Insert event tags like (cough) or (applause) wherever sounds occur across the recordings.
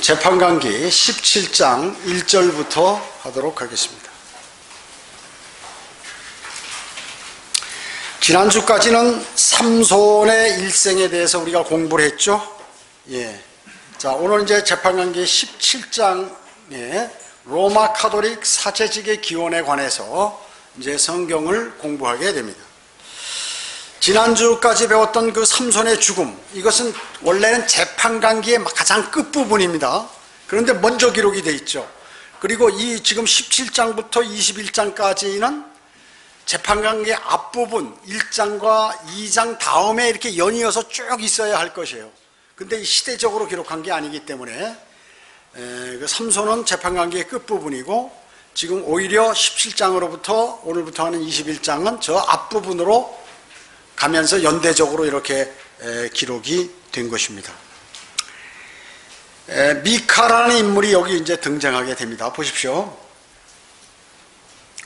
재판관기 17장 1절부터 하도록 하겠습니다. 지난주까지는 삼손의 일생에 대해서 우리가 공부를 했죠. 예. 자, 오늘 이제 재판관기 17장에 로마 카톨릭 사제직의 기원에 관해서 이제 성경을 공부하게 됩니다. 지난주까지 배웠던 그 삼손의 죽음, 이것은 원래는 재판관기의 가장 끝부분입니다. 그런데 먼저 기록이 돼 있죠. 그리고 이 지금 17장부터 21장까지는 재판관계 앞부분 1장과 2장 다음에 이렇게 연이어서 쭉 있어야 할 것이에요. 근데 시대적으로 기록한 게 아니기 때문에 에, 그 삼손은 재판관계의 끝부분이고 지금 오히려 17장으로부터 오늘부터 하는 21장은 저 앞부분으로 가면서 연대적으로 이렇게 에, 기록이 된 것입니다. 에, 미카라는 인물이 여기 이제 등장하게 됩니다. 보십시오.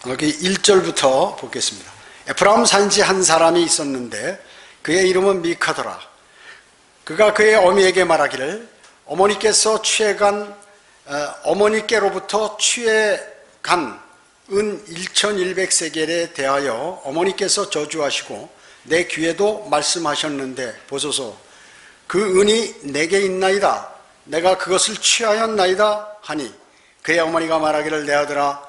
여기 1절부터 보겠습니다. 에프라임 산지 한 사람이 있었는데 그의 이름은 미카더라. 그가 그의 어미에게 말하기를 어머니께서 취해간 어머니께로부터 취해간 은 1100세겔에 대하여 어머니께서 저주하시고 내 귀에도 말씀하셨는데 보소서. 그 은이 내게 있나이다. 내가 그것을 취하였나이다 하니 그의 어머니가 말하기를 내 아들아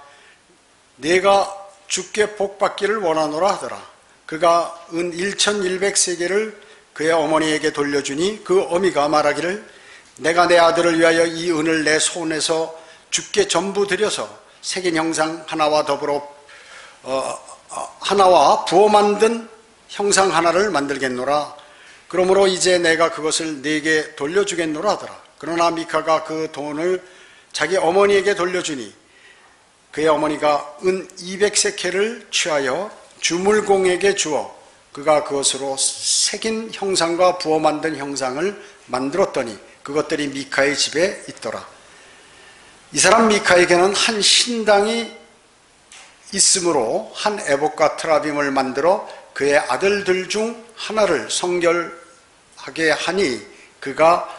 내가 죽게 복받기를 원하노라 하더라. 그가 은 1100세계를 그의 어머니에게 돌려주니 그 어미가 말하기를 내가 내 아들을 위하여 이 은을 내 손에서 죽게 전부 들여서 색인 형상 하나와 더불어 어, 어, 하나와 부어 만든 형상 하나를 만들겠노라. 그러므로 이제 내가 그것을 네게 돌려주겠노라 하더라. 그러나 미카가 그 돈을 자기 어머니에게 돌려주니 그의 어머니가 은 200세케를 취하여 주물공에게 주어 그가 그것으로 새긴 형상과 부어 만든 형상을 만들었더니 그것들이 미카의 집에 있더라. 이 사람 미카에게는 한 신당이 있으므로 한 에봇과 드라빔을 만들어 그의 아들들 중 하나를 성결하게 하니 그가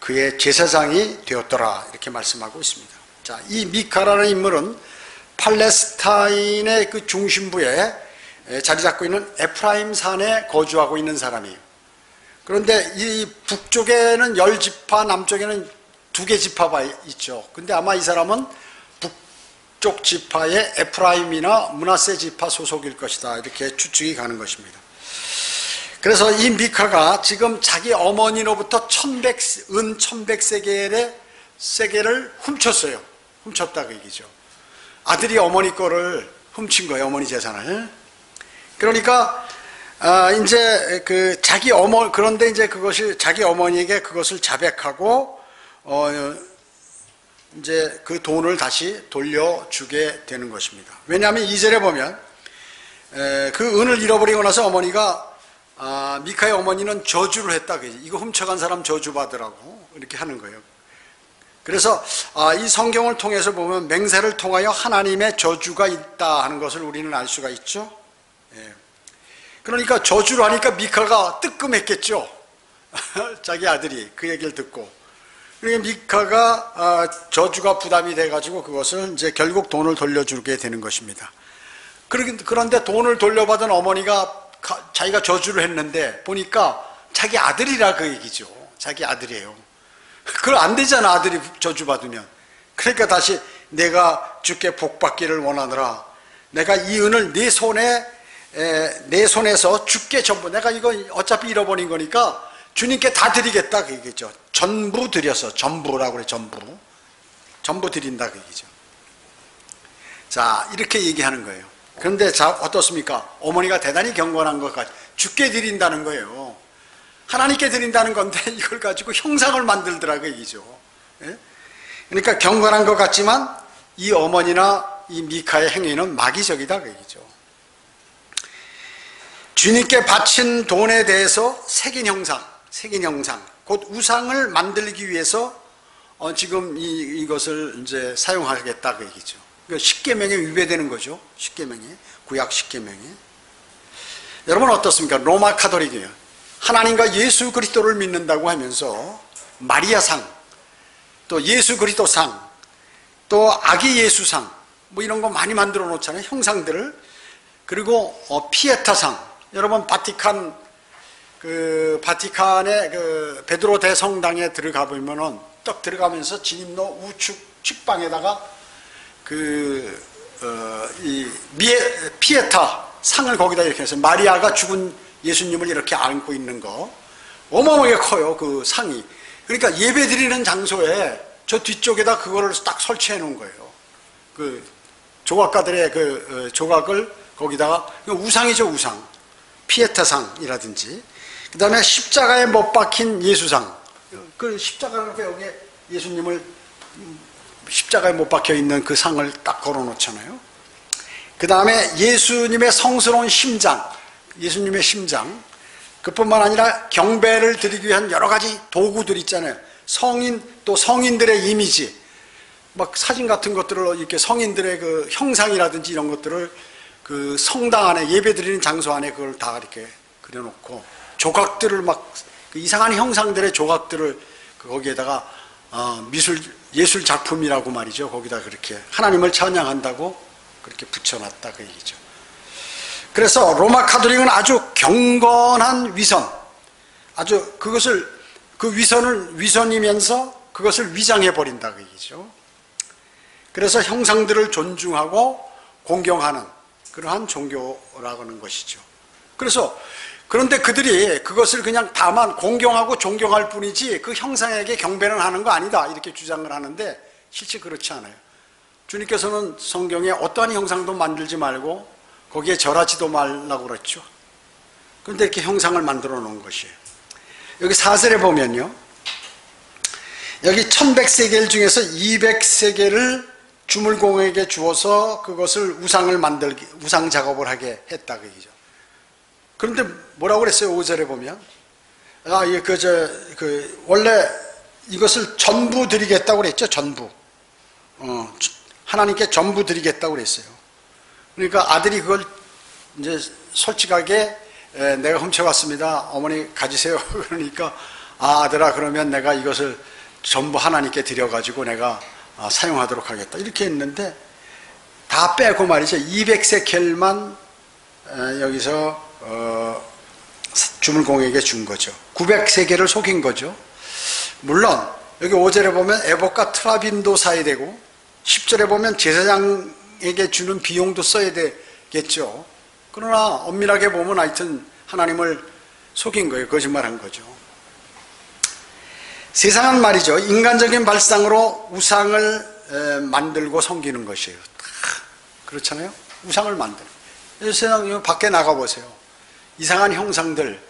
그의 제사장이 되었더라 이렇게 말씀하고 있습니다. 자, 이 미카라는 인물은 팔레스타인의 그 중심부에 자리 잡고 있는 에프라임 산에 거주하고 있는 사람이에요. 그런데 이 북쪽에는 열 지파, 남쪽에는 두 개 지파가 있죠. 근데 아마 이 사람은 북쪽 지파의 에프라임이나 므낫세 지파 소속일 것이다. 이렇게 추측이 가는 것입니다. 그래서 이 미카가 지금 자기 어머니로부터 천백, 은 천백 세겔의 세겔을 훔쳤어요. 훔쳤다 그 얘기죠. 아들이 어머니 거를 훔친 거예요. 어머니 재산을. 그러니까 아, 이제 그 자기 어머 그런데 이제 그것이 자기 어머니에게 그것을 자백하고 어, 이제 그 돈을 다시 돌려주게 되는 것입니다. 왜냐하면 이절에 보면 에, 그 은을 잃어버리고 나서 어머니가 아, 미카의 어머니는 저주를 했다. 이거 훔쳐간 사람 저주 받으라고 이렇게 하는 거예요. 그래서 아, 이 성경을 통해서 보면 맹세를 통하여 하나님의 저주가 있다 하는 것을 우리는 알 수가 있죠. 예. 그러니까 저주를 하니까 미카가 뜨끔했겠죠. (laughs) 자기 아들이 그 얘기를 듣고 그러니까 미카가 아, 저주가 부담이 돼가지고 그것을 이제 결국 돈을 돌려주게 되는 것입니다. 그런데 돈을 돌려받은 어머니가 자기가 저주를 했는데 보니까 자기 아들이라 그 얘기죠. 자기 아들이에요. 그걸 안 되잖아 아들이 저주받으면. 그러니까 다시 내가 주께 복받기를 원하느라 내가 이 은을 네 손에 내 손에서 죽게 전부 내가 이거 어차피 잃어버린 거니까 주님께 다 드리겠다 그 얘기죠. 전부 드려서 전부라고 그래 전부. 전부 드린다 그 얘기죠. 자 이렇게 얘기하는 거예요. 그런데 자 어떻습니까? 어머니가 대단히 경건한 것 같. 죽게 드린다는 거예요. 하나님께 드린다는 건데 (laughs) 이걸 가지고 형상을 만들더라 그 얘기죠. 예? 그러니까 경건한 것 같지만 이 어머니나 이 미카의 행위는 마귀적이다 그 얘기죠. 주님께 바친 돈에 대해서 색인 형상 색인 형상, 곧 우상을 만들기 위해서 어, 지금 이, 이것을 이제 사용하겠다 그 얘기죠. 그러니까 십계명에 위배되는 거죠. 십계명에 구약 십계명에. 여러분 어떻습니까? 로마 카톨릭이에요. 하나님과 예수 그리스도를 믿는다고 하면서 마리아상 또 예수 그리스도상, 또 아기 예수상, 뭐 이런 거 많이 만들어 놓잖아요. 형상들을. 그리고 어, 피에타상. 여러분 바티칸 그 바티칸의 그 베드로 대성당에 들어가 보면은 떡 들어가면서 진입로 우측 측방에다가 그, 어, 이 미에, 피에타 상을 거기다 이렇게 해서 마리아가 죽은 예수님을 이렇게 안고 있는 거. 어마어마하게 커요, 그 상이. 그러니까 예배 드리는 장소에 저 뒤쪽에다 그거를 딱 설치해 놓은 거예요. 그 조각가들의 그 어, 조각을 거기다가 우상이죠, 우상. 피에타상이라든지. 그 다음에 십자가에 못 박힌 예수상. 그 십자가를 여기 예수님을 십자가에 못 박혀 있는 그 상을 딱 걸어 놓잖아요. 그 다음에 예수님의 성스러운 심장, 예수님의 심장, 그뿐만 아니라 경배를 드리기 위한 여러 가지 도구들 있잖아요. 성인, 또 성인들의 이미지, 막 사진 같은 것들을 이렇게 성인들의 그 형상이라든지 이런 것들을 그 성당 안에 예배 드리는 장소 안에 그걸 다 이렇게 그려놓고 조각들을 막 그 이상한 형상들의 조각들을 그 거기에다가 어, 미술 예술 작품이라고 말이죠. 거기다 그렇게 하나님을 찬양한다고 그렇게 붙여놨다 그 얘기죠. 그래서 로마 카톨릭은 아주 경건한 위선, 아주 그것을 그 위선을 위선이면서 그것을 위장해 버린다 그 얘기죠. 그래서 형상들을 존중하고 공경하는 그러한 종교라고 하는 것이죠. 그래서 그런데 그들이 그것을 그냥 다만 공경하고 존경할 뿐이지 그 형상에게 경배는 하는 거 아니다 이렇게 주장을 하는데 실제 그렇지 않아요. 주님께서는 성경에 어떠한 형상도 만들지 말고 거기에 절하지도 말라고 그랬죠. 그런데 이렇게 형상을 만들어 놓은 것이에요. 여기 사설에 보면요. 여기 1100세겔 중에서 200세겔을 주물공에게 주어서 그것을 우상을 만들기, 우상 작업을 하게 했다 그 얘기죠. 그런데 뭐라고 그랬어요? 5절에 보면. 아, 예, 그, 저, 그, 원래 이것을 전부 드리겠다고 그랬죠? 전부. 어, 하나님께 전부 드리겠다고 그랬어요. 그러니까 아들이 그걸 이제 솔직하게 에, 내가 훔쳐갔습니다. 어머니 가지세요. (laughs) 그러니까 아, 아들아, 그러면 내가 이것을 전부 하나님께 드려가지고 내가 아, 사용하도록 하겠다. 이렇게 했는데 다 빼고 말이죠. 200세켈만 여기서 어, 주물공에게 준 거죠. 900세계를 속인 거죠. 물론 여기 5절에 보면 에복과 트라빈도 사야 되고 10절에 보면 제사장에게 주는 비용도 써야 되겠죠. 그러나 엄밀하게 보면 하여튼 하나님을 속인 거예요. 거짓말한 거죠. 세상은 말이죠. 인간적인 발상으로 우상을 만들고 섬기는 것이에요. 그렇잖아요. 우상을 만들. 세상 밖에 나가 보세요. 이상한 형상들,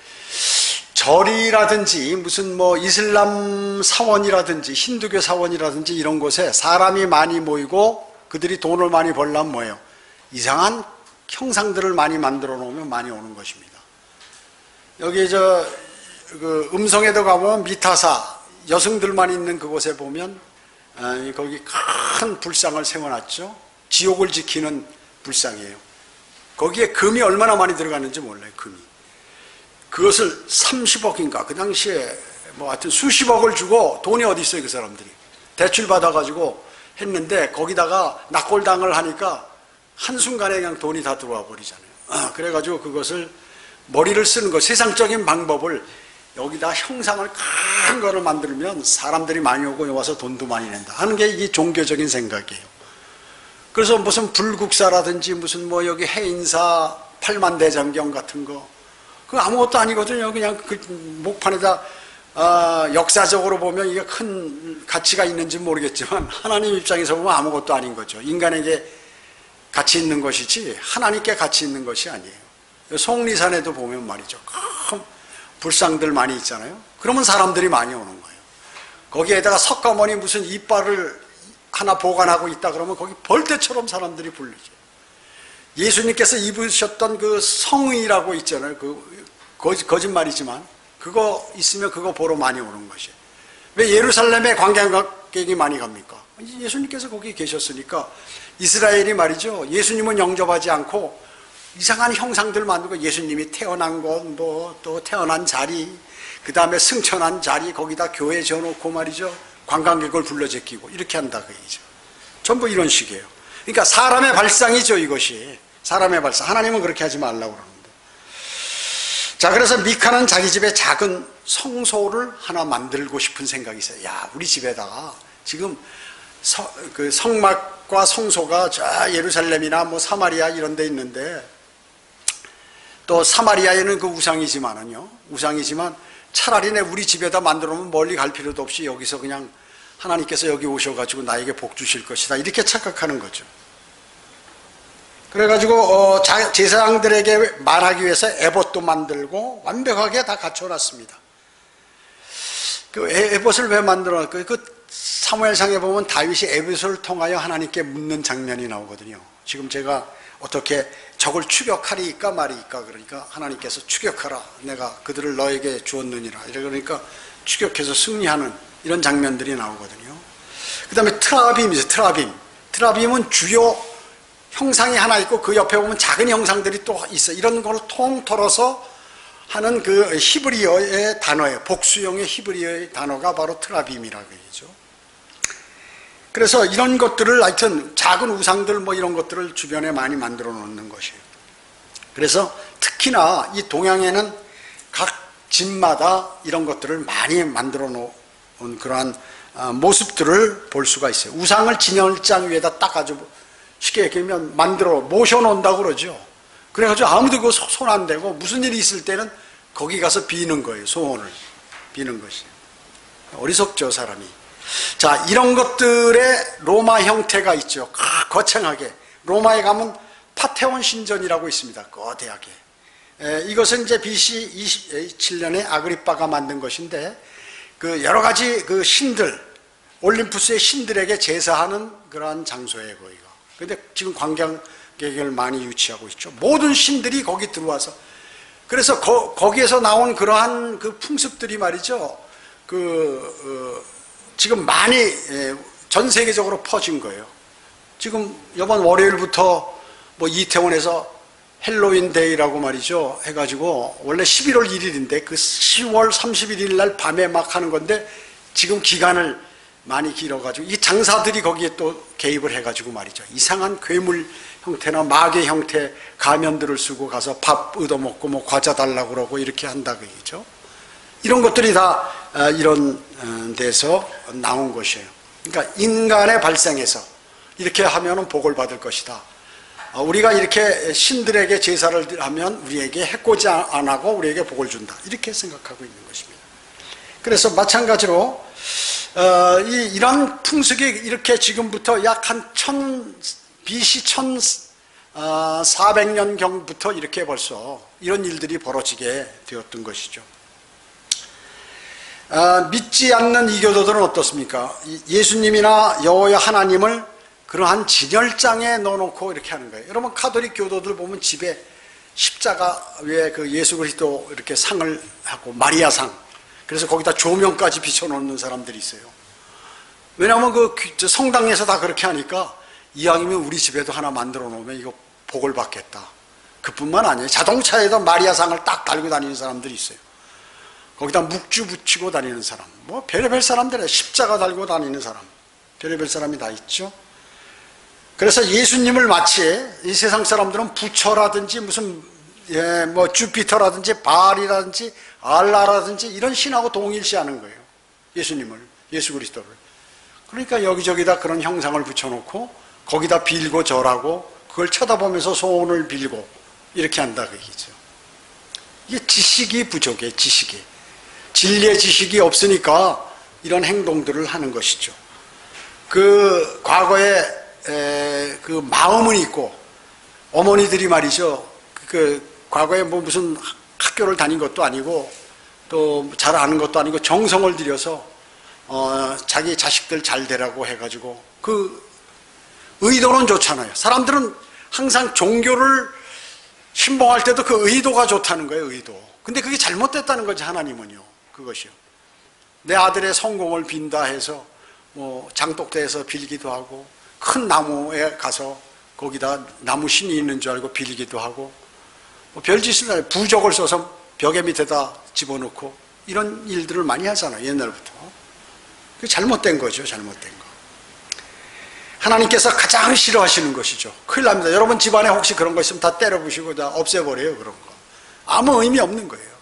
절이라든지 무슨 뭐 이슬람 사원이라든지 힌두교 사원이라든지 이런 곳에 사람이 많이 모이고 그들이 돈을 많이 벌려면 뭐예요? 이상한 형상들을 많이 만들어 놓으면 많이 오는 것입니다. 여기 저 그 음성에도 가보면 미타사 여성들만 있는 그곳에 보면 아, 거기 큰 불상을 세워놨죠. 지옥을 지키는 불상이에요. 거기에 금이 얼마나 많이 들어갔는지 몰라요. 금이. 그것을 30억인가 그 당시에 뭐 하여튼 수십억을 주고 돈이 어디 있어요 그 사람들이 대출 받아가지고 했는데 거기다가 낙골당을 하니까 한순간에 그냥 돈이 다 들어와 버리잖아요 아, 그래가지고 그것을 머리를 쓰는 거 세상적인 방법을 여기다 형상을 큰 거를 만들면 사람들이 많이 오고 와서 돈도 많이 낸다 하는 게 이 종교적인 생각이에요 그래서 무슨 불국사라든지 무슨 뭐 여기 해인사 팔만대장경 같은 거 그 아무것도 아니거든요. 그냥 그 목판에다 어, 역사적으로 보면 이게 큰 가치가 있는지 모르겠지만 하나님 입장에서 보면 아무것도 아닌 거죠. 인간에게 가치 있는 것이지 하나님께 가치 있는 것이 아니에요. 속리산에도 보면 말이죠. 큰 불상들 많이 있잖아요. 그러면 사람들이 많이 오는 거예요. 거기에다가 석가모니 무슨 이빨을 하나 보관하고 있다 그러면 거기 벌떼처럼 사람들이 불리죠. 예수님께서 입으셨던 그 성의라고 있잖아요. 그 거짓말이지만 그거 있으면 그거 보러 많이 오는 것이에요. 왜 예루살렘에 관광객이 많이 갑니까? 예수님께서 거기 계셨으니까 이스라엘이 말이죠. 예수님은 영접하지 않고 이상한 형상들 만들고 예수님이 태어난 곳, 뭐 또 태어난 자리, 그 다음에 승천한 자리 거기다 교회 져놓고 말이죠. 관광객을 불러 제끼고 이렇게 한다 그 얘기죠. 전부 이런 식이에요. 그러니까 사람의 발상이죠 이것이. 사람의 발상. 하나님은 그렇게 하지 말라고 그러는데. 자 그래서 미카는 자기 집에 작은 성소를 하나 만들고 싶은 생각이 있어요. 야 우리 집에다가 지금 서, 그 성막과 성소가 저 예루살렘이나 뭐 사마리아 이런 데 있는데 또 사마리아에는 그 우상이지만은요. 우상이지만 차라리 내 우리 집에다 만들어 놓으면 멀리 갈 필요도 없이 여기서 그냥 하나님께서 여기 오셔가지고 나에게 복 주실 것이다. 이렇게 착각하는 거죠. 그래가지고 어, 제사장들에게 말하기 위해서 에봇도 만들고 완벽하게 다 갖춰놨습니다. 그 에봇을 왜 만들어놨을까요? 그 사무엘상에 보면 다윗이 에봇을 통하여 하나님께 묻는 장면이 나오거든요. 지금 제가 어떻게 적을 추격하리까 말이까 그러니까 하나님께서 추격하라. 내가 그들을 너에게 주었느니라. 이러니까 추격해서 승리하는 이런 장면들이 나오거든요. 그 다음에 트라빔이죠 트라빔. 트라빔은 주요 형상이 하나 있고 그 옆에 보면 작은 형상들이 또 있어 이런 걸 통틀어서 하는 그 히브리어의 단어예요. 복수형의 히브리어의 단어가 바로 트라빔이라고 얘기죠 그래서 이런 것들을 하여튼 작은 우상들 뭐 이런 것들을 주변에 많이 만들어 놓는 것이에요. 그래서 특히나 이 동양에는 각 집마다 이런 것들을 많이 만들어 놓은 그러한 아, 모습들을 볼 수가 있어요. 우상을 진열장 위에다 딱 아주 쉽게 얘기하면 만들어 모셔 놓는다고 그러죠. 그래가지고 아무도 그 손 안 대고 무슨 일이 있을 때는 거기 가서 비는 거예요. 소원을 비는 것이. 어리석죠, 사람이. 자, 이런 것들의 로마 형태가 있죠. 거창하게. 로마에 가면 파테온 신전이라고 있습니다. 거대하게. 에, 이것은 이제 BC 27년에 아그리빠가 만든 것인데, 그 여러 가지 그 신들, 올림푸스의 신들에게 제사하는 그러한 장소예요, 거기가. 근데 지금 관광객을 많이 유치하고 있죠. 모든 신들이 거기 들어와서. 그래서 거, 기에서 나온 그러한 그 풍습들이 말이죠. 그, 어, 지금 많이 예, 전 세계적으로 퍼진 거예요. 지금 이번 월요일부터 뭐 이태원에서 헬로윈 데이라고 말이죠. 해가지고 원래 11월 1일인데 그 10월 31일 날 밤에 막 하는 건데 지금 기간을 많이 길어가지고 이 장사들이 거기에 또 개입을 해가지고 말이죠. 이상한 괴물 형태나 마개 형태 가면들을 쓰고 가서 밥 얻어먹고 뭐 과자 달라고 그러고 이렇게 한다 그 얘기죠. 이런 것들이 다 어, 이런 어, 데서 나온 것이에요. 그러니까 인간의 발생에서 이렇게 하면 복을 받을 것이다. 어, 우리가 이렇게 신들에게 제사를 하면 우리에게 해코지 안 하고 우리에게 복을 준다. 이렇게 생각하고 있는 것입니다. 그래서 마찬가지로 이, 런 풍습이 이렇게 지금부터 약 한 천, BC 1400년경부터 이렇게 벌써 이런 일들이 벌어지게 되었던 것이죠. 아, 믿지 않는 이교도들은 어떻습니까? 예수님이나 여호야 하나님을 그러한 진열장에 넣어놓고 이렇게 하는 거예요. 여러분 카톨릭 교도들 보면 집에 십자가 위에 그 예수 그리스도 이렇게 상을 하고 마리아 상 그래서 거기다 조명까지 비춰놓는 사람들이 있어요. 왜냐하면 그 성당에서 다 그렇게 하니까 이왕이면 우리 집에도 하나 만들어 놓으면 이거 복을 받겠다. 그뿐만 아니에요. 자동차에도 마리아 상을 딱 달고 다니는 사람들이 있어요. 거기다 묵주 붙이고 다니는 사람, 뭐 별의별 사람들에 십자가 달고 다니는 사람, 별의별 사람이 다 있죠. 그래서 예수님을 마치 이 세상 사람들은 부처라든지 무슨 예, 뭐 주피터라든지 바알이라든지 알라라든지 이런 신하고 동일시하는 거예요. 예수님을, 예수 그리스도를. 그러니까 여기저기다 그런 형상을 붙여놓고 거기다 빌고 절하고 그걸 쳐다보면서 소원을 빌고 이렇게 한다 그 얘기죠. 이게 지식이 부족해, 지식이. 진리의 지식이 없으니까 이런 행동들을 하는 것이죠. 그 과거에 에, 그 마음은 있고 어머니들이 말이죠. 그 과거에 뭐 무슨 학교를 다닌 것도 아니고 또 잘 아는 것도 아니고 정성을 들여서 어, 자기 자식들 잘 되라고 해가지고 그 의도는 좋잖아요. 사람들은 항상 종교를 신봉할 때도 그 의도가 좋다는 거예요, 의도. 근데 그게 잘못됐다는 거지, 하나님은요. 그것이요. 내 아들의 성공을 빈다 해서 뭐 장독대에서 빌기도 하고 큰 나무에 가서 거기다 나무 신이 있는 줄 알고 빌기도 하고 뭐 별짓을 해 부적을 써서 벽에 밑에다 집어넣고 이런 일들을 많이 하잖아요 옛날부터 그 잘못된 거죠. 잘못된 거. 하나님께서 가장 싫어하시는 것이죠. 큰일 납니다. 여러분 집안에 혹시 그런 거 있으면 다 때려 부시고 다 없애버려요. 그런 거. 아무 의미 없는 거예요.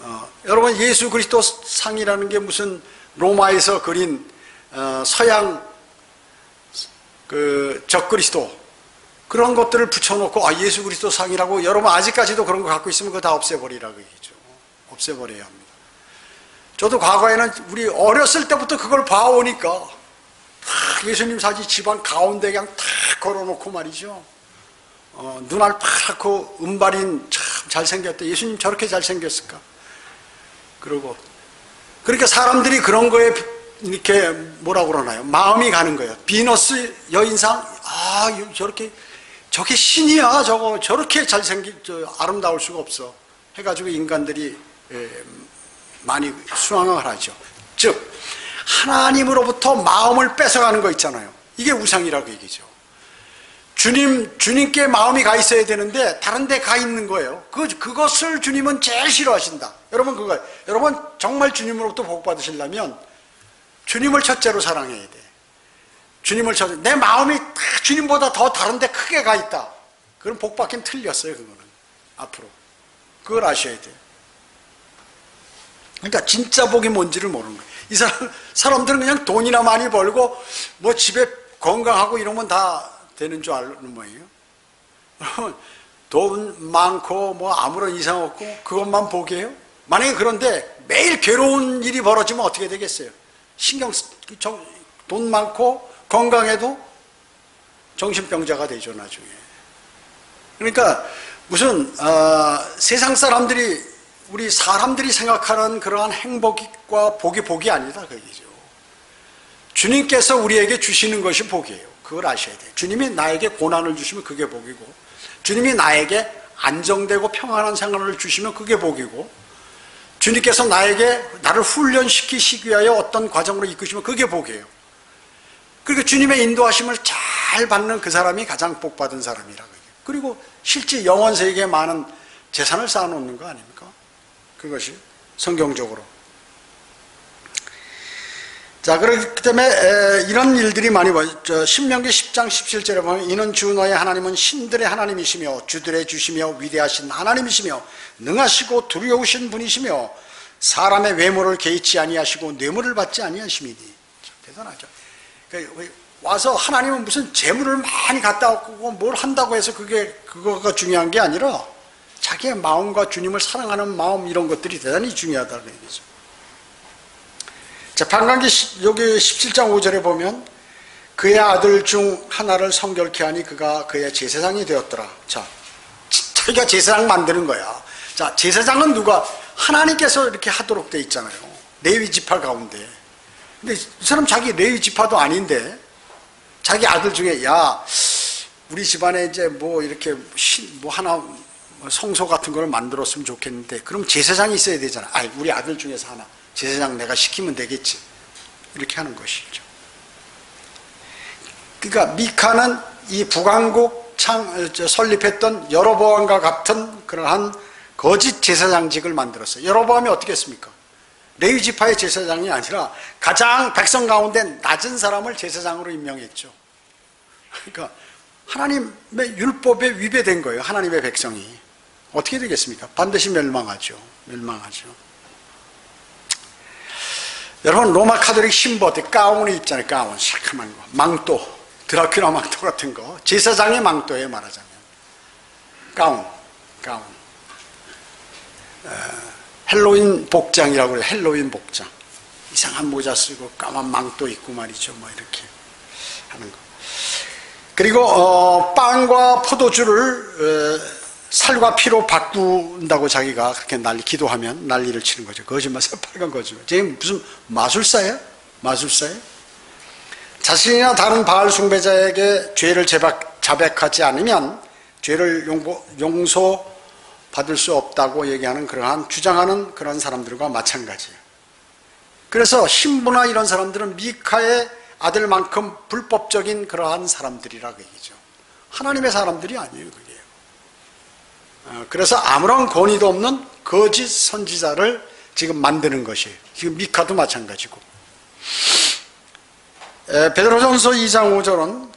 어, 여러분 예수 그리스도 상이라는 게 무슨 로마에서 그린 어, 서양 그 적그리스도 그런 것들을 붙여놓고 아 예수 그리스도 상이라고 여러분 아직까지도 그런 거 갖고 있으면 그거 다 없애버리라고 얘기죠. 없애버려야 합니다. 저도 과거에는 우리 어렸을 때부터 그걸 봐오니까 예수님 사진 집안 가운데 그냥 탁 걸어놓고 말이죠. 어, 눈알 파랗고 은발인 참 잘생겼다. 예수님 저렇게 잘생겼을까? 그러고 그러니까 사람들이 그런 거에 이렇게 뭐라고 그러나요? 마음이 가는 거예요. 비너스 여인상 아 저렇게 저게 신이야 저거 저렇게 잘생기 저, 아름다울 수가 없어 해가지고 인간들이 예, 많이 수항을 하죠. 즉 하나님으로부터 마음을 뺏어가는 거 있잖아요. 이게 우상이라고 얘기죠. 주님, 주님께 마음이 가 있어야 되는데 다른 데 가 있는 거예요. 그, 그것을 주님은 제일 싫어하신다. 여러분 그거, 여러분 정말 주님으로부터 복 받으시려면 주님을 첫째로 사랑해야 돼. 주님을 첫째, 내 마음이 주님보다 더 다른 데 크게 가 있다. 그럼 복 받긴 틀렸어요, 그거는. 앞으로. 그걸 아셔야 돼요. 그러니까 진짜 복이 뭔지를 모르는 거예요. 이 사람, 사람들은 그냥 돈이나 많이 벌고 뭐 집에 건강하고 이러면 다 되는 줄 아는 뭐예요? 돈 많고 뭐 아무런 이상 없고 그것만 보게요? 만약에 그런데 매일 괴로운 일이 벌어지면 어떻게 되겠어요? 신경 돈 많고 건강해도 정신병자가 되죠 나중에. 그러니까 무슨 어, 세상 사람들이 우리 사람들이 생각하는 그러한 행복과 복이 복이 아니다 그 얘기죠. 주님께서 우리에게 주시는 것이 복이에요. 그걸 아셔야 돼요. 주님이 나에게 고난을 주시면 그게 복이고 주님이 나에게 안정되고 평안한 생활을 주시면 그게 복이고 주님께서 나에게 나를 훈련시키시기 위하여 어떤 과정으로 이끄시면 그게 복이에요. 그리고 주님의 인도하심을 잘 받는 그 사람이 가장 복받은 사람이라고. 그리고 실제 영원 세계에 많은 재산을 쌓아놓는 거 아닙니까? 그것이 성경적으로. 자, 그렇기 때문에 이런 일들이 많이 보여. 신명기 10장 17절에 보면 이는 주 너의 하나님은 신들의 하나님이시며 주들의 주시며 위대하신 하나님이시며 능하시고 두려우신 분이시며 사람의 외모를 개의치 아니하시고 뇌물을 받지 아니하심이니 대단하죠. 그러니까 와서 하나님은 무슨 재물을 많이 갖다 오고 뭘 한다고 해서 그게 그거가 중요한 게 아니라 자기의 마음과 주님을 사랑하는 마음 이런 것들이 대단히 중요하다는 얘기죠. 자, 방광기 여기 17장 5절에 보면 그의 아들 중 하나를 성결케 하니 그가 그의 제사장이 되었더라. 자, 자기가 제사장 만드는 거야. 자, 제사장은 누가 하나님께서 이렇게 하도록 돼 있잖아요. 레위 지파 가운데. 근데 이 사람 자기 레위 지파도 아닌데 자기 아들 중에 야 우리 집안에 이제 뭐 이렇게 뭐 하나 뭐 성소 같은 걸 만들었으면 좋겠는데 그럼 제사장이 있어야 되잖아. 아, 우리 아들 중에서 하나 제사장 내가 시키면 되겠지. 이렇게 하는 것이죠. 그러니까 미카는 이 북왕국 창 설립했던 여로보암과 같은 그러한 거짓 제사장직을 만들었어요. 여로보암이 어떻게 했습니까? 레위 지파의 제사장이 아니라 가장 백성 가운데 낮은 사람을 제사장으로 임명했죠. 그러니까 하나님의 율법에 위배된 거예요. 하나님의 백성이. 어떻게 되겠습니까? 반드시 멸망하죠. 멸망하죠. 여러분 로마 카톨릭 신부 때 가운이 있잖아요. 가운 시커먼 거. 망토. 드라큘라 망토 같은 거. 제사장의 망토예요 말하자면. 가운. 가운. 헬로윈 복장이라고 그래요. 헬로윈 복장. 이상한 모자 쓰고 까만 망토 입고 말이죠. 뭐 이렇게 하는 거. 그리고 어, 빵과 포도주를 어, 살과 피로 바꾼다고 자기가 그렇게 난리 기도하면 난리를 치는 거죠. (laughs) 거짓말 새빨간 거짓말. 제 무슨 마술사예요? 마술사예요? 자신이나 다른 바알 숭배자에게 죄를 자백, 자백하지 않으면 죄를 용보, 용서 받을 수 없다고 얘기하는 그러한 주장하는 그런 사람들과 마찬가지예요. 그래서 신부나 이런 사람들은 미카의 아들만큼 불법적인 그러한 사람들이라고 얘기죠. 하나님의 사람들이 아니에요, 어, 그래서 아무런 권위도 없는 거짓 선지자를 지금 만드는 것이에요. 지금 미카도 마찬가지고. 에, 베드로전서 2장 5절은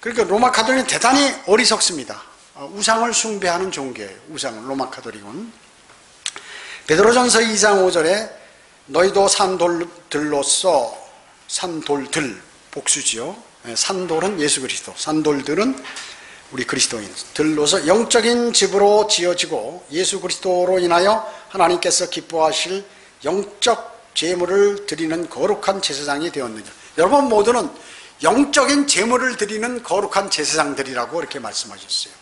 그러니까 로마 카톨릭은 대단히 어리석습니다. 어, 우상을 숭배하는 종교예요. 우상을 로마 카톨릭은 베드로전서 2장 5절에 너희도 산돌들로서 산돌들 복수지요. 예, 산돌은 예수 그리스도, 산돌들은 우리 그리스도인 들로서 영적인 집으로 지어지고 예수 그리스도로 인하여 하나님께서 기뻐하실 영적 제물을 드리는 거룩한 제사장이 되었느냐. 여러분 모두는 영적인 제물을 드리는 거룩한 제사장들이라고 이렇게 말씀하셨어요.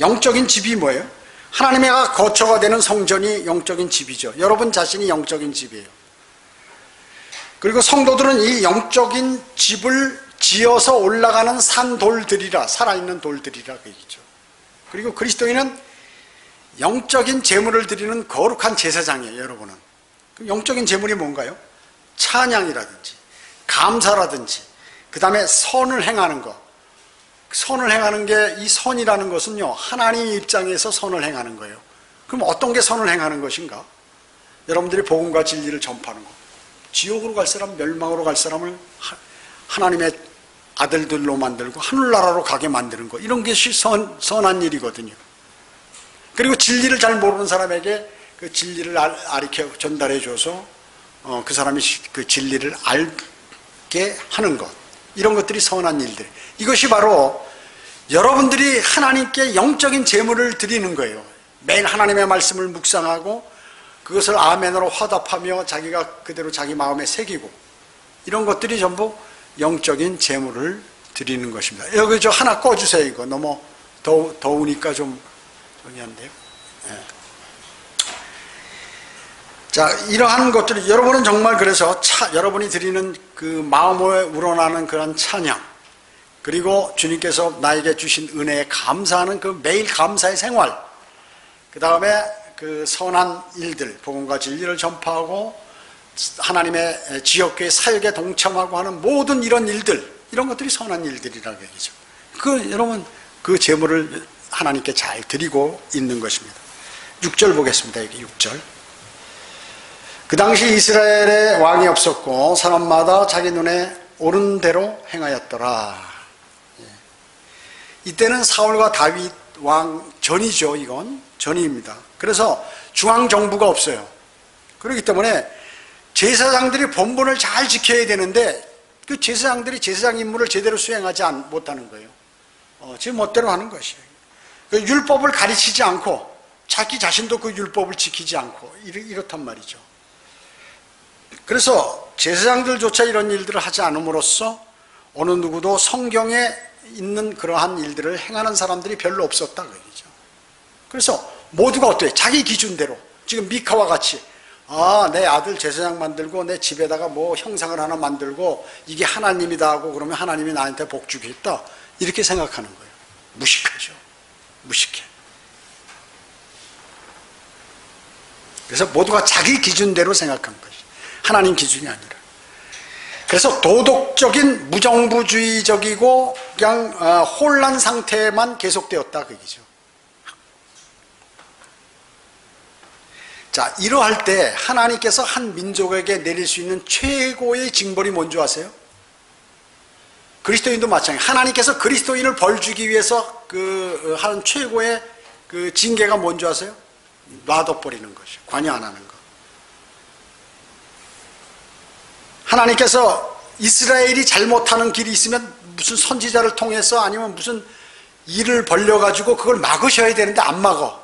영적인 집이 뭐예요? 하나님의 거처가 되는 성전이 영적인 집이죠. 여러분 자신이 영적인 집이에요. 그리고 성도들은 이 영적인 집을 지어서 올라가는 산돌들이라 살아있는 돌들이라 그 얘기죠. 그리고 그리스도인은 영적인 제물을 드리는 거룩한 제사장이에요, 여러분은. 영적인 제물이 뭔가요? 찬양이라든지 감사라든지 그 다음에 선을 행하는 것. 선을 행하는 게 이 선이라는 것은요, 하나님 입장에서 선을 행하는 거예요. 그럼 어떤 게 선을 행하는 것인가? 여러분들이 복음과 진리를 전파하는 것. 지옥으로 갈 사람, 멸망으로 갈 사람을 하나님의 아들들로 만들고 하늘나라로 가게 만드는 것. 이런 것이 선, 선한 일이거든요. 그리고 진리를 잘 모르는 사람에게 그 진리를 아리켜 전달해 줘서 어, 그 사람이 그 진리를 알게 하는 것. 이런 것들이 선한 일들. 이것이 바로 여러분들이 하나님께 영적인 제물을 드리는 거예요. 매일 하나님의 말씀을 묵상하고 그것을 아멘으로 화답하며 자기가 그대로 자기 마음에 새기고 이런 것들이 전부 영적인 제물을 드리는 것입니다. 여기 저 하나 꺼주세요. 이거 너무 더, 더우니까 좀 저기 한데요. 네. 자, 이러한 것들이 여러분은 정말 그래서 차, 여러분이 드리는 그 마음에 우러나는 그런 찬양 그리고 주님께서 나에게 주신 은혜에 감사하는 그 매일 감사의 생활 그 다음에 그 선한 일들, 복음과 진리를 전파하고 하나님의 지역교회 사역에 동참하고 하는 모든 이런 일들, 이런 것들이 선한 일들이라고 얘기죠. 그, 여러분, 그 재물을 하나님께 잘 드리고 있는 것입니다. 6절 보겠습니다. 여기 6절. 그 당시 이스라엘에 왕이 없었고 사람마다 자기 눈에 옳은 대로 행하였더라. 예. 이때는 사울과 다윗 왕 전이죠. 이건 전입니다. 그래서 중앙 정부가 없어요. 그렇기 때문에 제사장들이 본분을 잘 지켜야 되는데 그 제사장들이 제사장 임무를 제대로 수행하지 못하는 거예요. 어, 제 멋대로 하는 것이에요. 그 율법을 가르치지 않고 자기 자신도 그 율법을 지키지 않고 이렇 단 말이죠. 그래서 제사장들조차 이런 일들을 하지 않음으로써 어느 누구도 성경에 있는 그러한 일들을 행하는 사람들이 별로 없었다 그 얘기죠. 그래서 모두가 어때요? 자기 기준대로. 지금 미카와 같이 아, 내 아들 제사장 만들고 내 집에다가 뭐 형상을 하나 만들고 이게 하나님이다 하고 그러면 하나님이 나한테 복 주겠다. 이렇게 생각하는 거예요. 무식하죠. 무식해. 그래서 모두가 자기 기준대로 생각한 것이 하나님 기준이 아니라. 그래서 도덕적인 무정부주의적이고 그냥 어, 혼란 상태만 계속되었다 그 얘기죠. 자, 이러할 때 하나님께서 한 민족에게 내릴 수 있는 최고의 징벌이 뭔지 아세요? 그리스도인도 마찬가지. 하나님께서 그리스도인을 벌 주기 위해서 그 하는 최고의 그 징계가 뭔지 아세요? 놔둬 버리는 것이 관여 안 하는 것. 하나님께서 이스라엘이 잘못하는 길이 있으면 무슨 선지자를 통해서 아니면 무슨 일을 벌려 가지고 그걸 막으셔야 되는데 안 막어.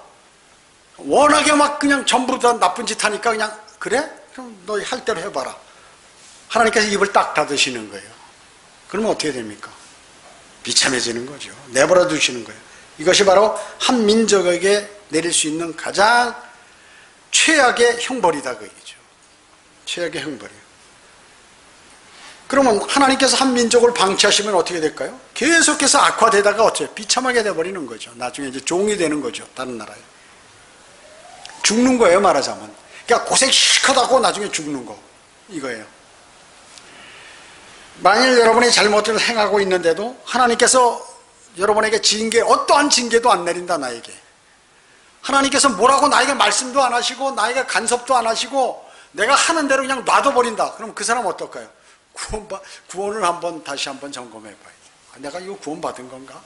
워낙에 막 그냥 전부 다 나쁜 짓 하니까 그냥 그래? 그럼 너 할 대로 해봐라. 하나님께서 입을 딱 닫으시는 거예요. 그러면 어떻게 됩니까? 비참해지는 거죠. 내버려 두시는 거예요. 이것이 바로 한 민족에게 내릴 수 있는 가장 최악의 형벌이다 그 얘기죠. 최악의 형벌이에요. 그러면 하나님께서 한 민족을 방치하시면 어떻게 될까요? 계속해서 악화되다가 어째요? 비참하게 돼버리는 거죠. 나중에 이제 종이 되는 거죠. 다른 나라에. 죽는 거예요, 말하자면. 그러니까 고생 실컷 하고 나중에 죽는 거. 이거예요. 만일 여러분이 잘못을 행하고 있는데도 하나님께서 여러분에게 징계, 어떠한 징계도 안 내린다, 나에게. 하나님께서 뭐라고 나에게 말씀도 안 하시고, 나에게 간섭도 안 하시고, 내가 하는 대로 그냥 놔둬버린다. 그럼 그 사람 어떨까요? 구원받, 구원을 한번 다시 한번 점검해 봐야죠. 아, 내가 이거 구원받은 건가?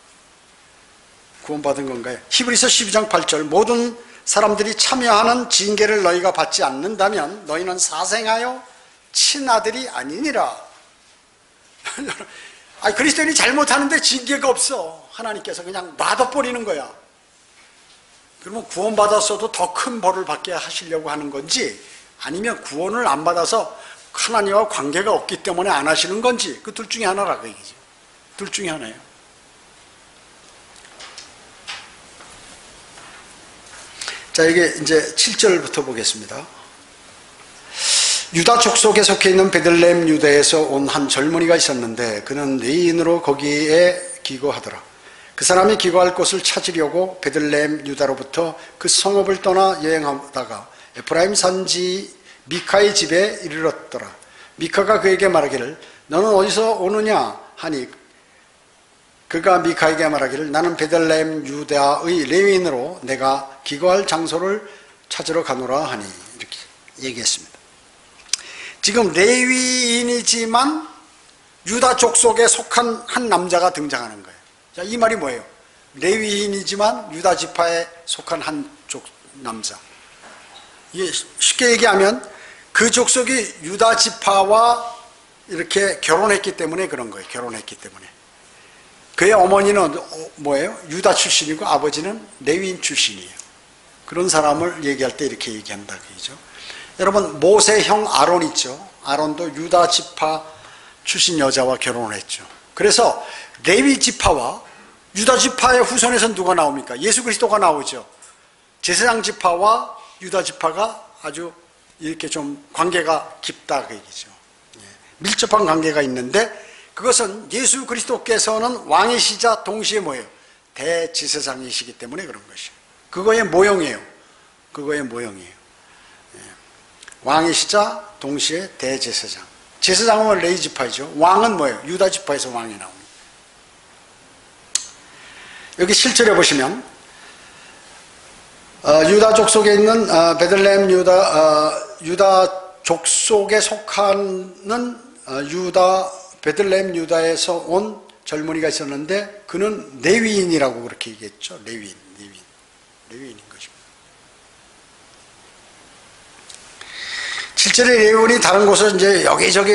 구원받은 건가요? 히브리서 12장 8절 모든 사람들이 참여하는 징계를 너희가 받지 않는다면 너희는 사생하여 친아들이 아니니라. (laughs) 아, 그리스도인이 잘못하는데 징계가 없어. 하나님께서 그냥 놔둬버리는 거야. 그러면 구원받았어도 더 큰 벌을 받게 하시려고 하는 건지 아니면 구원을 안 받아서 하나님과 관계가 없기 때문에 안 하시는 건지 그 둘 중에 하나라고 얘기죠. 둘 중에 하나예요. 자, 이게 이제 7절부터 보겠습니다. 유다 족속에 속해 있는 베들레헴 유다에서 온 한 젊은이가 있었는데 그는 레위인으로 거기에 기거하더라. 그 사람이 기거할 곳을 찾으려고 베들레헴 유다로부터 그 성읍을 떠나 여행하다가 에프라임 산지 미카의 집에 이르렀더라. 미카가 그에게 말하기를 너는 어디서 오느냐 하니 그가 미카에게 말하기를 나는 베들레헴 유다의 레위인으로 내가 기거할 장소를 찾으러 가노라 하니 이렇게 얘기했습니다. 지금 레위인이지만 유다 족속에 속한 한 남자가 등장하는 거예요. 자, 이 말이 뭐예요? 레위인이지만 유다 지파에 속한 한 족 남자. 이게 쉽게 얘기하면 그 족속이 유다 지파와 이렇게 결혼했기 때문에 그런 거예요. 결혼했기 때문에. 그의 어머니는 뭐예요? 유다 출신이고 아버지는 레위인 출신이에요. 그런 사람을 얘기할 때 이렇게 얘기한다 그죠? 여러분 모세 형 아론 있죠. 아론도 유다 지파 출신 여자와 결혼을 했죠. 그래서 레위 지파와 유다 지파의 후손에서 누가 나옵니까? 예수 그리스도가 나오죠. 제사장 지파와 유다 지파가 아주 이렇게 좀 관계가 깊다 그 얘기죠. 예. 밀접한 관계가 있는데 그것은 예수 그리스도께서는 왕이시자 동시에 뭐예요? 대지세상이시기 때문에 그런 것이에요. 그거의 모형이에요. 그거의 모형이에요. 예. 왕이시자 동시에 대제사장. 제사장은 레이 지파이죠. 왕은 뭐예요? 유다 지파에서 왕이 나옵니다. 여기 실절에 보시면 어, 유다 족 속에 있는 어, 베들레헴 유다 어, 유다 족 속에 속하는 어, 유다 베들레헴 유다에서 온 젊은이가 있었는데 그는 레위인이라고 그렇게 얘기했죠. 레위인, 레위인, 레위인인 것입니다. 실제로 레위인이 다른 곳을 이제 여기저기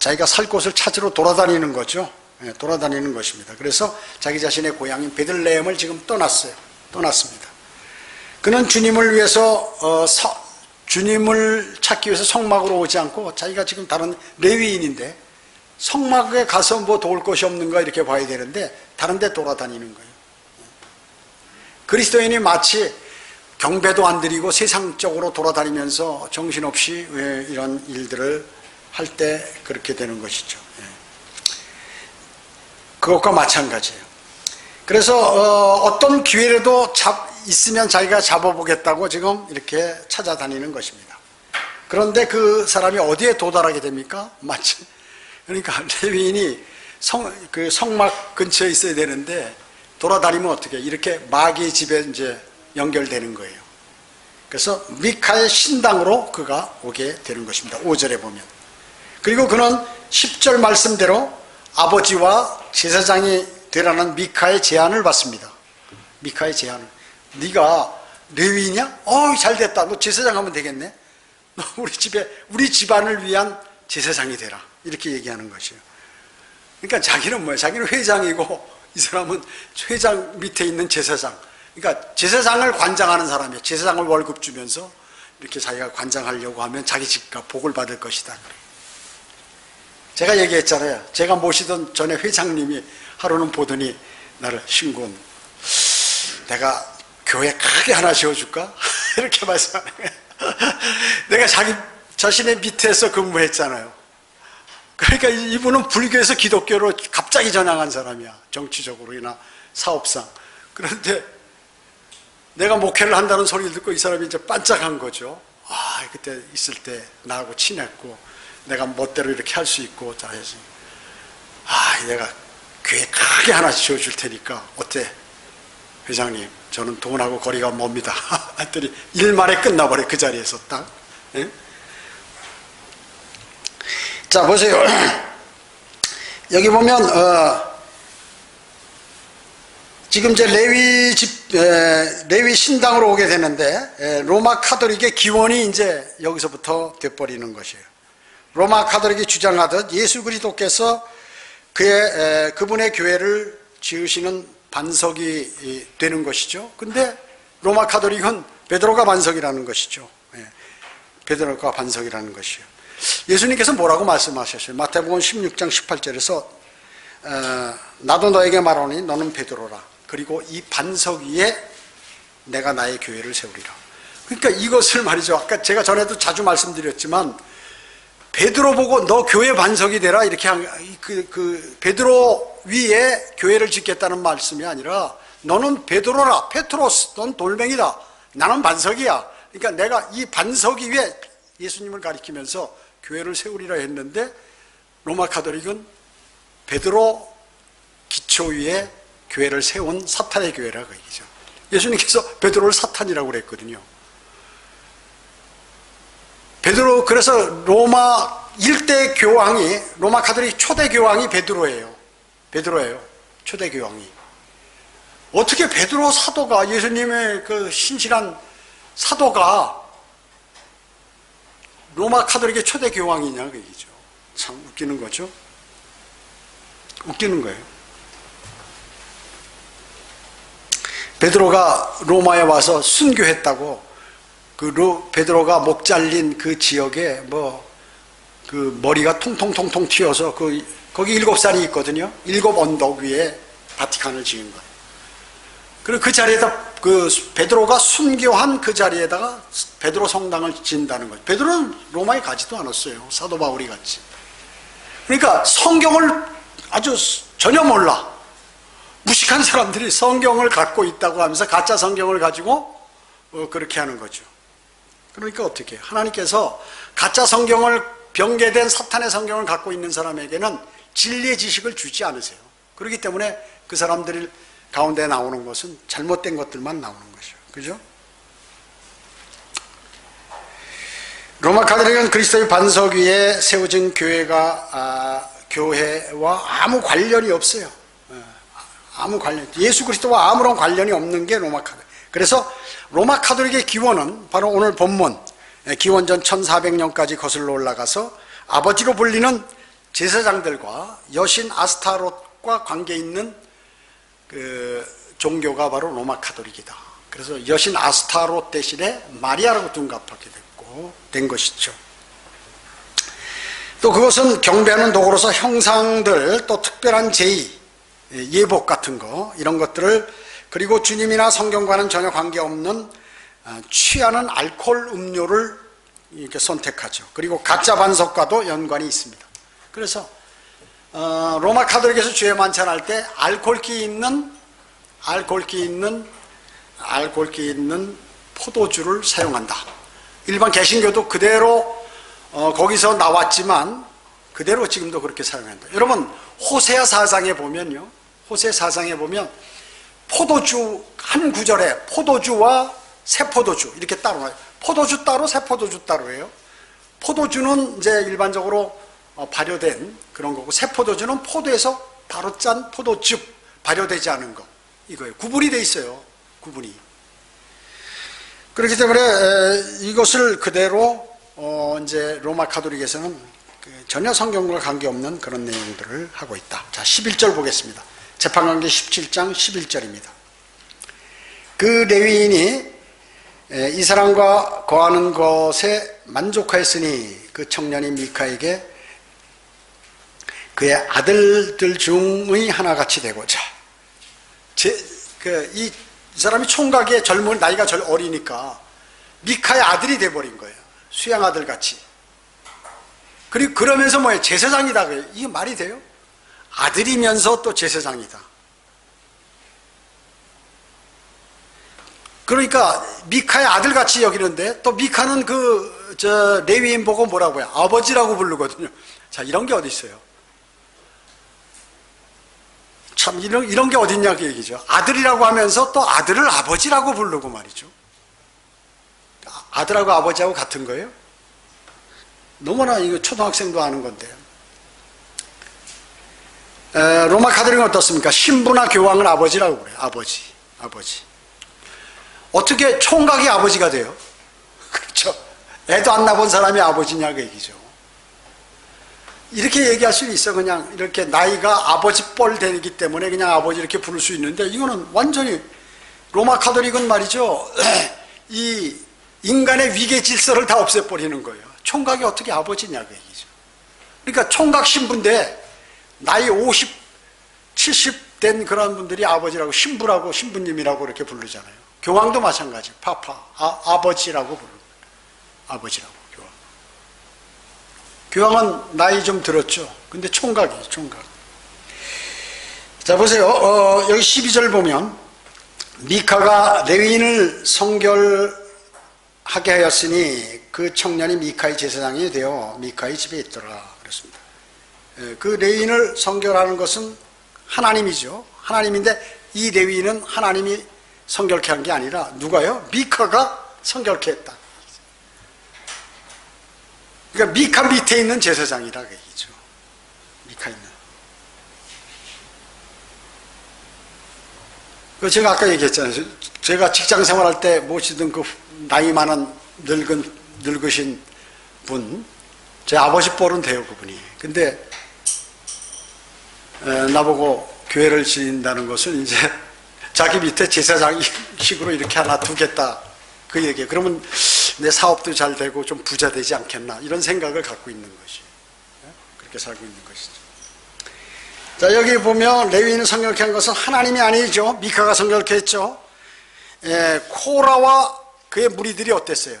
자기가 살 곳을 찾으러 돌아다니는 거죠. 예, 돌아다니는 것입니다. 그래서 자기 자신의 고향인 베들레헴을 지금 떠났어요. 떠났습니다. 그는 주님을 위해서 어, 서, 주님을 찾기 위해서 성막으로 오지 않고 자기가 지금 다른 레위인인데 성막에 가서 뭐 도울 것이 없는가 이렇게 봐야 되는데 다른 데 돌아다니는 거예요. 그리스도인이 마치 경배도 안 드리고 세상적으로 돌아다니면서 정신없이 왜 이런 일들을 할 때 그렇게 되는 것이죠. 예. 그것과 마찬가지예요. 그래서 어, 떤 기회라도 잡, 있으면 자기가 잡아보겠다고 지금 이렇게 찾아다니는 것입니다. 그런데 그 사람이 어디에 도달하게 됩니까? 마치 그러니까 (laughs) 레위인이 성, 그 성막 근처에 있어야 되는데 돌아다니면 어떻게 이렇게 마귀의 집에 이제 연결되는 거예요. 그래서 미카의 신당으로 그가 오게 되는 것입니다. 5절에 보면. 그리고 그는 10절 말씀대로 아버지와 제사장이 되라는 미카의 제안을 받습니다. 미카의 제안을. 네가 레위냐? 어, 잘 됐다. 너 제사장 하면 되겠네. 너 (laughs) 우리 집에 우리 집안을 위한 제사장이 되라. 이렇게 얘기하는 것이에요. 그러니까 자기는 뭐예요? 자기는 회장이고 이 사람은 회장 밑에 있는 제사장. 그러니까 제사장을 관장하는 사람이에요. 제사장을 월급 주면서 이렇게 자기가 관장하려고 하면 자기 집과 복을 받을 것이다. 제가 얘기했잖아요. 제가 모시던 전에 회장님이 하루는 보더니 나를 신군 내가 교회 크게 하나 지어줄까? (laughs) 이렇게 말씀하는 거예요. (laughs) 내가 자기 자신의 밑에서 근무했잖아요. 그러니까 이분은 불교에서 기독교로 갑자기 전향한 사람이야. 정치적으로나 사업상. 그런데 내가 목회를 한다는 소리를 듣고 이 사람이 이제 반짝한 거죠. 아, 그때 있을 때 나하고 친했고 내가 멋대로 이렇게 할 수 있고 다 해서 아, 내가 교회 크게 하나 지어줄 테니까 어때? 회장님, 저는 돈하고 거리가 멉니다. (laughs) 했더니 일말에 끝나버려 그 자리에서 딱 예? 자 보세요. (clears throat) 여기 보면 어, 지금 이제 레위 집 에, 레위 신당으로 오게 되는데 에, 로마 카톨릭의 기원이 이제 여기서부터 돼버리는 것이에요. 로마 카톨릭이 주장하듯 예수 그리스도께서 그의 에, 그분의 교회를 지으시는 반석이 되는 것이죠. 근데 로마 카톨릭은 베드로가 반석이라는 것이죠. 예, 베드로가 반석이라는 것이요. 예수님께서 뭐라고 말씀하셨어요? 마태복음 16장 18절에서 어, 나도 너에게 말하니 너는 베드로라. 그리고 이 반석 위에 내가 나의 교회를 세우리라. 그러니까 이것을 말이죠. 아까 제가 전에도 자주 말씀드렸지만 베드로 보고 너 교회 반석이 되라 이렇게 한, 그, 그 베드로 위에 교회를 짓겠다는 말씀이 아니라 너는 베드로라 페트로스 넌 돌멩이다 나는 반석이야 그러니까 내가 이 반석 위에 예수님을 가리키면서 교회를 세우리라 했는데 로마 카톨릭은 베드로 기초 위에 교회를 세운 사탄의 교회라고 얘기죠 예수님께서 베드로를 사탄이라고 그랬거든요 베드로 그래서 로마 일대 교황이 로마 카톨릭 초대 교황이 베드로예요. 베드로예요. 초대 교황이. 어떻게 베드로 사도가 예수님의 그 신실한 사도가 로마 카톨릭의 초대 교황이냐 그 얘기죠. 참 웃기는 거죠. 웃기는 거예요. 베드로가 로마에 와서 순교했다고 그 로, 베드로가 목 잘린 그 지역에 뭐 그 머리가 통통통통 튀어서 그 거기 일곱 살이 있거든요. 일곱 언덕 위에 바티칸을 지은 거예요. 그리고 그 자리에다 그 베드로가 순교한 그 자리에다가 베드로 성당을 지은다는 거예요. 베드로는 로마에 가지도 않았어요. 사도 바울이 같이. 그러니까 성경을 아주 전혀 몰라. 무식한 사람들이 성경을 갖고 있다고 하면서 가짜 성경을 가지고 어, 그렇게 하는 거죠. 그러니까 어떻게 하나님께서 가짜 성경을 병개된 사탄의 성경을 갖고 있는 사람에게는 진리의 지식을 주지 않으세요. 그렇기 때문에 그 사람들 가운데 나오는 것은 잘못된 것들만 나오는 것이죠. 그죠? 로마 카톨릭은 그리스도의 반석 위에 세워진 교회가 아, 교회와 아무 관련이 없어요. 예, 아무 관련. 예수 그리스도와 아무런 관련이 없는 게 로마 카톨릭. 그래서 로마 카톨릭의 기원은 바로 오늘 본문 예, 기원전 1400년까지 거슬러 올라가서 아버지로 불리는 제사장들과 여신 아스타롯과 관계 있는 그 종교가 바로 로마 카톨릭이다. 그래서 여신 아스타롯 대신에 마리아라고 둔갑하게 됐고 된 것이죠. 또 그것은 경배하는 도구로서 형상들 또 특별한 제의 예, 예복 같은 거 이런 것들을 그리고 주님이나 성경과는 전혀 관계없는 어, 취하는 알코올 음료를 이렇게 선택하죠. 그리고 가짜 반석과도 연관이 있습니다. 그래서 어, 로마 카톨릭에서 죄 만찬할 때 알코올기 있는 알코올기 있는 알코올기 있는 포도주를 사용한다. 일반 개신교도 그대로 어, 거기서 나왔지만 그대로 지금도 그렇게 사용한다. 여러분 호세아 사상에 보면요. 호세 사상에 보면 포도주 한 구절에 포도주와 새포도주 이렇게 따로 나요. 포도주 따로 새포도주 따로예요. 포도주는 이제 일반적으로 어, 발효된 그런 거고 새포도주는 포도에서 바로 짠 포도즙 발효되지 않은 거 이거예요. 구분이 돼 있어요. 구분이. 그렇기 때문에 이것을 그대로 어 이제 로마 카톨릭에서는 그 전혀 성경과 관계없는 그런 내용들을 하고 있다. 자, 11절 보겠습니다. 재판관계 17장 11절입니다. 그 레위인이 이 사람과 거하는 것에 만족하였으니 그 청년이 미카에게 그의 아들들 중의 하나같이 되고자 제, 그, 이, 이 사람이 총각의 젊은 나이가 절 어리니까 미카의 아들이 돼버린 거예요. 수양 아들 같이. 그리고 그러면서 뭐예요? 제사장이다. 이게 말이 돼요? 아들이면서 또 제사장이다. 그러니까 미카의 아들 같이 여기는데 또 미카는 그 저 레위인 보고 뭐라고요? 아버지라고 부르거든요. 자 이런 게 어디 있어요? 참 이런 이런 게 어딨냐 그 얘기죠. 아들이라고 하면서 또 아들을 아버지라고 부르고 말이죠. 아들하고 아버지하고 같은 거예요? 너무나 이거 초등학생도 아는 건데요. 에, 로마 카톨릭은 어떻습니까? 신부나 교황은 아버지라고 그래요. 아버지, 아버지. 어떻게 총각이 아버지가 돼요? (laughs) 그렇죠. 애도 안 낳은 사람이 아버지냐 그 얘기죠. 이렇게 얘기할 수 있어. 그냥 이렇게 나이가 아버지 뻘 되기 때문에 그냥 아버지 이렇게 부를 수 있는데 이거는 완전히 로마 카톨릭은 말이죠. (clears throat) 이 인간의 위계 질서를 다 없애버리는 거예요. 총각이 어떻게 아버지냐 그 얘기죠. 그러니까 총각 신부인데 나이 50, 70 된 그런 분들이 아버지라고 신부라고 신부님이라고 이렇게 부르잖아요. 교황도 마찬가지. 파파, 아, 아버지라고 부르는 아버지라고 교황. 교황은 나이 좀 들었죠. 근데 총각이 총각. 자 보세요. 어, 여기 12절 보면 미카가 레위인을 성결하게 하였으니 그 청년이 미카의 제사장이 되어 미카의 집에 있더라 그랬습니다. 예, 그 레위인을 성결하는 것은 하나님이죠. 하나님인데 이 레위인은 하나님이 성결케 한 게 아니라 누가요? 미카가 성결케 했다. 그러니까 미카 밑에 있는 제사장이라 그 얘기죠. 미카 있는. 그 제가 아까 얘기했잖아요. 제가 직장 생활할 때 모시던 그 나이 많은 늙은 늙으신 분, 제 아버지 뻘은 돼요 그분이. 근데 에, 나보고 교회를 지닌다는 것은 이제 (laughs) 자기 밑에 제사장식으로 (laughs) 이렇게 하나 두겠다 그 얘기예요. 그러면 내 사업도 잘 되고 좀 부자 되지 않겠나 이런 생각을 갖고 있는 것이 그렇게 살고 있는 것이죠. 자 여기 보면 레위인을 성결케 한 것은 하나님이 아니죠. 미카가 성결케 했죠. 예, 코라와 그의 무리들이 어땠어요?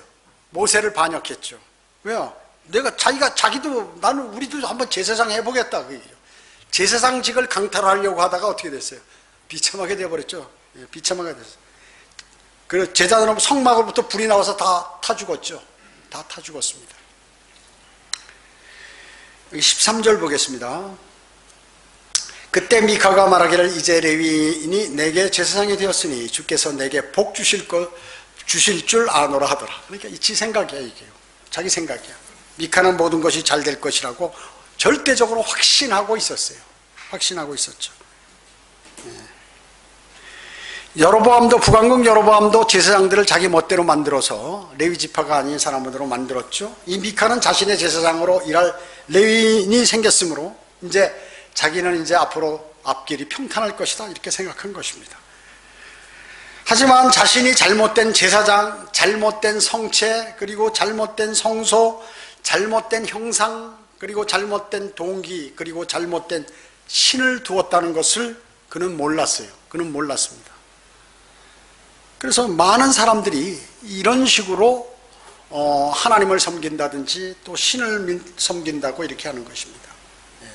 모세를 반역했죠. 왜요? 내가 자기가 자기도 나는 우리도 한번 제사장 해보겠다 그 얘기죠. 제사장직을 강탈하려고 하다가 어떻게 됐어요? 비참하게 되어버렸죠. 예, 비참하게 됐어요. 그 제자들은 성막으로부터 불이 나와서 다 타 죽었죠. 다 타 죽었습니다. 13절 보겠습니다. 그때 미카가 말하기를 이제 레위인이 내게 제사장이 되었으니 주께서 내게 복 주실 것 주실 줄 아노라 하더라. 그러니까 지 생각이야 이게 자기 생각이야. 미카는 모든 것이 잘 될 것이라고 절대적으로 확신하고 있었어요. 확신하고 있었죠. 여로보암도 북왕국 여로보암도 제사장들을 자기 멋대로 만들어서 레위 지파가 아닌 사람으로 만들었죠. 이 미카는 자신의 제사장으로 일할 레위인이 생겼으므로 이제 자기는 이제 앞으로 앞길이 평탄할 것이다 이렇게 생각한 것입니다. 하지만 자신이 잘못된 제사장, 잘못된 성체, 그리고 잘못된 성소, 잘못된 형상, 그리고 잘못된 동기, 그리고 잘못된 신을 두었다는 것을 그는 몰랐어요. 그는 몰랐습니다. 그래서 많은 사람들이 이런 식으로 어, 하나님을 섬긴다든지 또 신을 섬긴다고 이렇게 하는 것입니다. 예.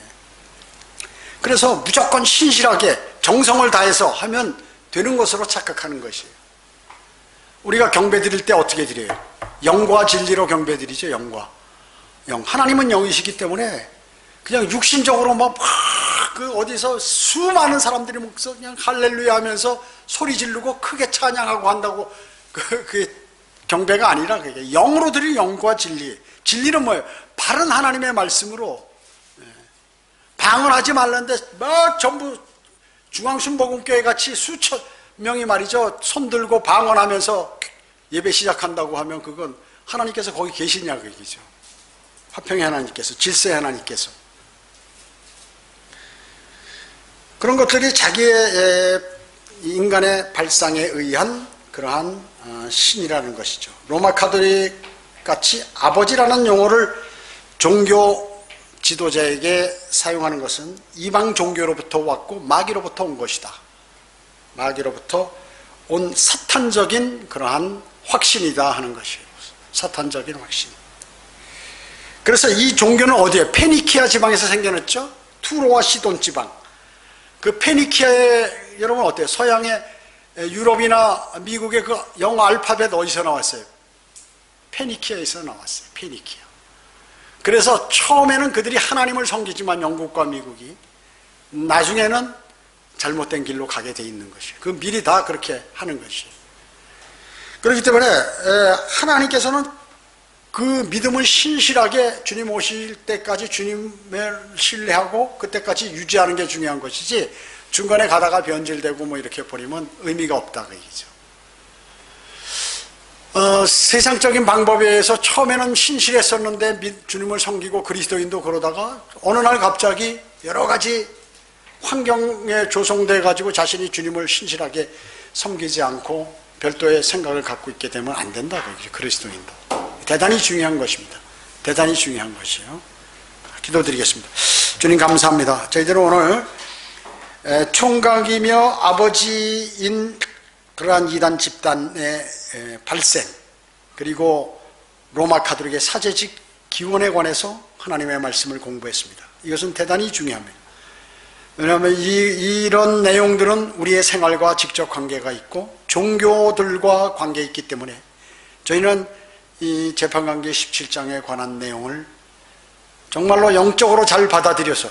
그래서 무조건 신실하게 정성을 다해서 하면 되는 것으로 착각하는 것이에요. 우리가 경배 드릴 때 어떻게 드려요? 영과 진리로 경배 드리죠, 영과. 영. 하나님은 영이시기 때문에 그냥 육신적으로 막, 그 어디서 수많은 사람들이 목서 그냥 할렐루야 하면서 소리 지르고 크게 찬양하고 한다고 그, 그 경배가 아니라 그게 영으로 드린 영과 진리. 진리는 뭐예요? 바른 하나님의 말씀으로 예. 방언하지 말라는데 막 전부 중앙순복음교회 같이 수천 명이 말이죠 손 들고 방언하면서 예배 시작한다고 하면 그건 하나님께서 거기 계시냐 그 얘기죠. 화평의 하나님께서 질서의 하나님께서 그런 것들이 자기의 인간의 발상에 의한 그러한 어, 신이라는 것이죠. 로마 카톨릭 같이 아버지라는 용어를 종교 지도자에게 사용하는 것은 이방 종교로부터 왔고 마귀로부터 온 것이다. 마귀로부터 온 사탄적인 그러한 확신이다 하는 것이에요. 사탄적인 확신. 그래서 이 종교는 어디에? 페니키아 지방에서 생겨났죠? 투로와 시돈 지방. 그 페니키아의 여러분 어때요? 서양의 유럽이나 미국의 그 영어 알파벳 어디서 나왔어요? 페니키아에서 나왔어요. 페니키아. 그래서 처음에는 그들이 하나님을 섬기지만 영국과 미국이 나중에는 잘못된 길로 가게 돼 있는 것이에요. 그 미리 다 그렇게 하는 것이에요. 그렇기 때문에 하나님께서는 그 믿음을 신실하게 주님 오실 때까지 주님을 신뢰하고 그때까지 유지하는 게 중요한 것이지 중간에 가다가 변질되고 뭐 이렇게 버리면 의미가 없다 그 얘기죠. 어, 세상적인 방법에 의해서 처음에는 신실했었는데 미- 주님을 섬기고 그리스도인도 그러다가 어느 날 갑자기 여러 가지 환경에 조성돼 가지고 자신이 주님을 신실하게 섬기지 않고 별도의 생각을 갖고 있게 되면 안 된다 그죠 그리스도인도 대단히 중요한 것입니다. 대단히 중요한 것이에요. 기도드리겠습니다. 주님 감사합니다. 저희들은 오늘 에, 총각이며 아버지인 그러한 이단 집단의 에, 발생 그리고 로마 카톨릭의 사제직 기원에 관해서 하나님의 말씀을 공부했습니다. 이것은 대단히 중요합니다. 왜냐하면 이, 이런 내용들은 우리의 생활과 직접 관계가 있고 종교들과 관계 있기 때문에 저희는 이 재판관계 17장에 관한 내용을 정말로 영적으로 잘 받아들여서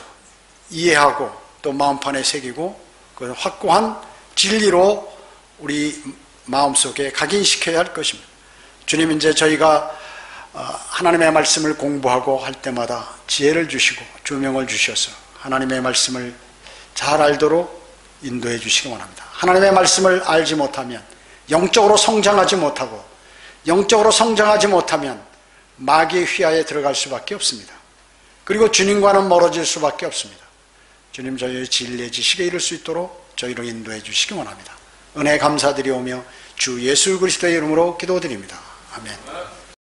이해하고 또 마음판에 새기고 그 확고한 진리로 우리 마음속에 각인시켜야 할 것입니다. 주님 이제 저희가 어, 하나님의 말씀을 공부하고 할 때마다 지혜를 주시고 조명을 주셔서 하나님의 말씀을 잘 알도록 인도해 주시기 원합니다. 하나님의 말씀을 알지 못하면 영적으로 성장하지 못하고 영적으로 성장하지 못하면 마귀의 휘하에 들어갈 수밖에 없습니다. 그리고 주님과는 멀어질 수밖에 없습니다. 주님 저희의 진리의 지식에 이를 수 있도록 저희를 인도해 주시기 원합니다. 은혜 감사드리오며 주 예수 그리스도의 이름으로 기도드립니다. 아멘.